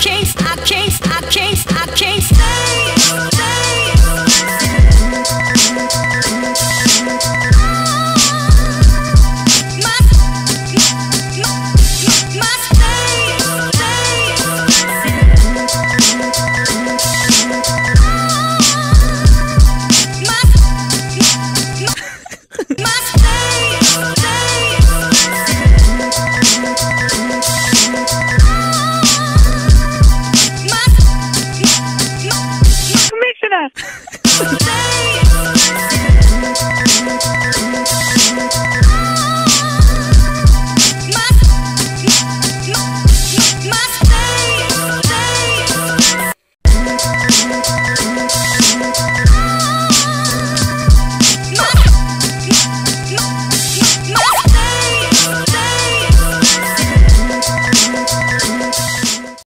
can't, I can't, I can't Yeah.